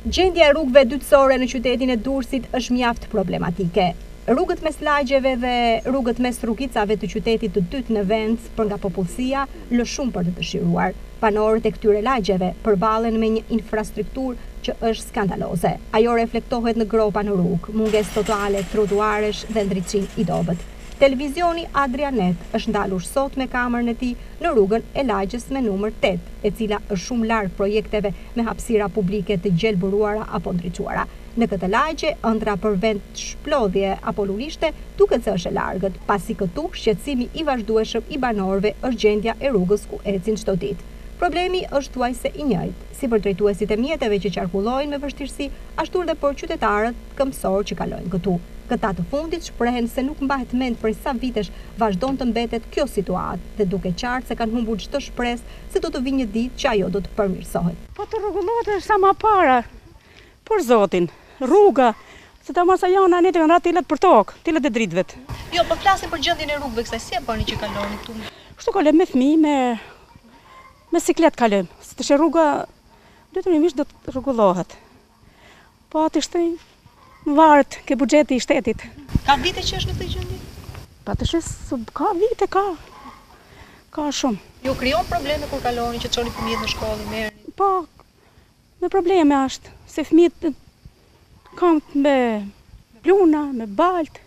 Gjendja e rrugëve dytësore në qytetin e Durrësit është mjaft problematike. Rrugët mes lagjeve dhe rrugët mes rrugicave të qytetit të dytë në vend për nga popullsia lë shumë për të dëshiruar. Banorët e këtyre lagjeve përballen me një infrastrukturë që është skandaloze. Ajo reflektohet në gropa në rrugë, mungesë totale trotuaresh dhe ndriçim i dobët. Televizioni Adrianet është ndalur sot me kamerën e tij në rrugën e lagjes me numër tetë, e cila është shumë larg projekteve me hapësira publike të gjelbëruara apo ndriçuara. Në këtë lagje, ëndrra për vend shplodhje apo lulishte duket se është e largët, pasi këtu shqetësimi i vazhdueshëm i banorëve është gjendja e rrugës ku ecin çdo ditë. Problemi është thuajse i njëjtë, si për drejtuesit e mjeteve që qarkullojnë me vështirësi, ashtu dhe për qytetarët, këmbësorë që kalojnë këtu. Këta të fundit shprehen se nuk mbahet mend prej sa vitesh vazhdon të mbetet kjo situatë dhe duket qartë se kanë humbur çdo shpresë se do të vijë një ditë që ajo do të përmirësohet. Po të rregullohet edhe sa ma para për zotin. Rruga, sidomos ajo në anë kanë ra telet për tokë, telet e dritave. Jo, po flasim për gjendjen e rrugëve kësaj, si e bëni që kaloni këtu? Kështu kalojmë me fëmijë, me me siklet kalojmë, se tash rruga detyrimisht do të rregullohet. Po tash varet ke buxheti i shtetit. Ka vite që është në këtë gjendje? Pa të shes, ka vite, ka. Ka shumë. Ju krijon probleme kur kaloni që çoni fëmijët në shkollë i merrni? Po. Me probleme asht, se fëmijët kan me pluhna, me baltë.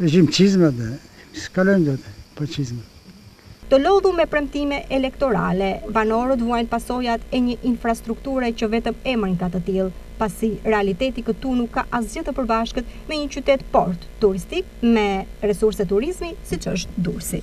Veshim çizme e s'kalojmë dot pa çizme. Të lodhur me premtime elektorale, banorët vuajnë pasojat e një infrastrukture që vetëm emrin ka të tillë, pasi realiteti këtu nuk ka asgjë të përbashkët me një qytet port turistik me resurse turizmi siç është Durrësi.